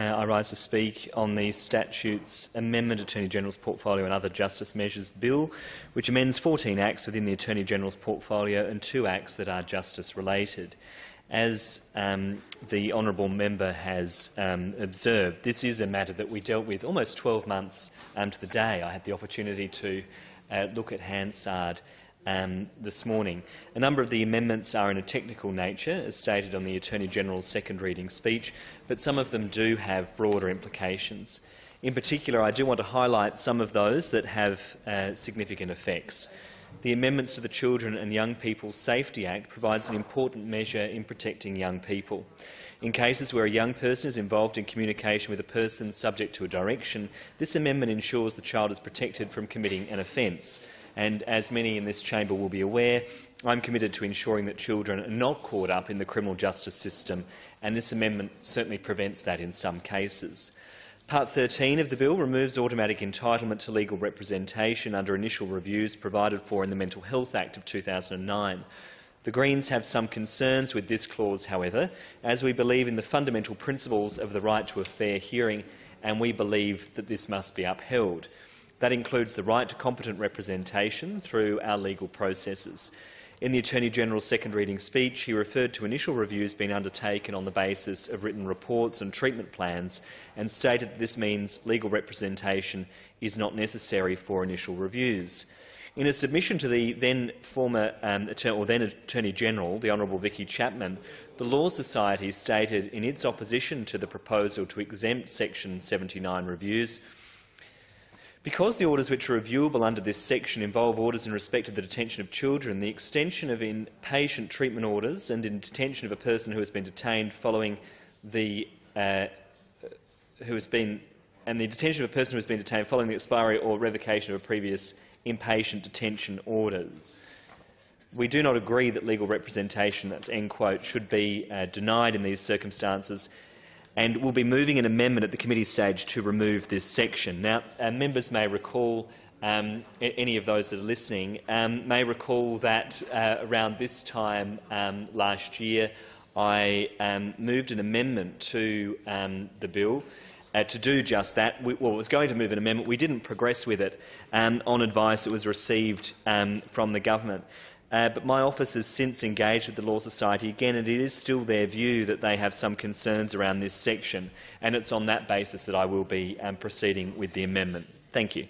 Uh, I rise to speak on the Statutes Amendment Attorney General's Portfolio and Other Justice Measures Bill, which amends 14 acts within the Attorney General's portfolio and two acts that are justice-related. As um, the honourable member has um, observed, this is a matter that we dealt with almost 12 months um, to the day. I had the opportunity to uh, look at Hansard um, this morning. A number of the amendments are in a technical nature, as stated on the Attorney-General's second reading speech, but some of them do have broader implications. In particular, I do want to highlight some of those that have uh, significant effects. The amendments to the Children and Young People Safety Act provides an important measure in protecting young people. In cases where a young person is involved in communication with a person subject to a direction, this amendment ensures the child is protected from committing an offence and as many in this chamber will be aware, I'm committed to ensuring that children are not caught up in the criminal justice system, and this amendment certainly prevents that in some cases. Part 13 of the bill removes automatic entitlement to legal representation under initial reviews provided for in the Mental Health Act of 2009. The Greens have some concerns with this clause, however, as we believe in the fundamental principles of the right to a fair hearing, and we believe that this must be upheld. That includes the right to competent representation through our legal processes. In the Attorney-General's second reading speech, he referred to initial reviews being undertaken on the basis of written reports and treatment plans and stated that this means legal representation is not necessary for initial reviews. In a submission to the then former um, then Attorney General, the Honourable Vickie Chapman, the Law Society stated in its opposition to the proposal to exempt Section 79 reviews because the orders which are reviewable under this section involve orders in respect of the detention of children, the extension of inpatient treatment orders and in detention of a person who has been detained following the uh, who has been and the detention of a person who has been detained following the expiry or revocation of a previous inpatient detention order. We do not agree that legal representation, that's end quote, should be uh, denied in these circumstances and we'll be moving an amendment at the committee stage to remove this section. Now, uh, members may recall, um, any of those that are listening, um, may recall that uh, around this time um, last year I um, moved an amendment to um, the bill uh, to do just that. We, well, was going to move an amendment. We didn't progress with it um, on advice that was received from the government. Uh, but my office has since engaged with the Law Society again, and it is still their view that they have some concerns around this section, and it's on that basis that I will be um, proceeding with the amendment. Thank you.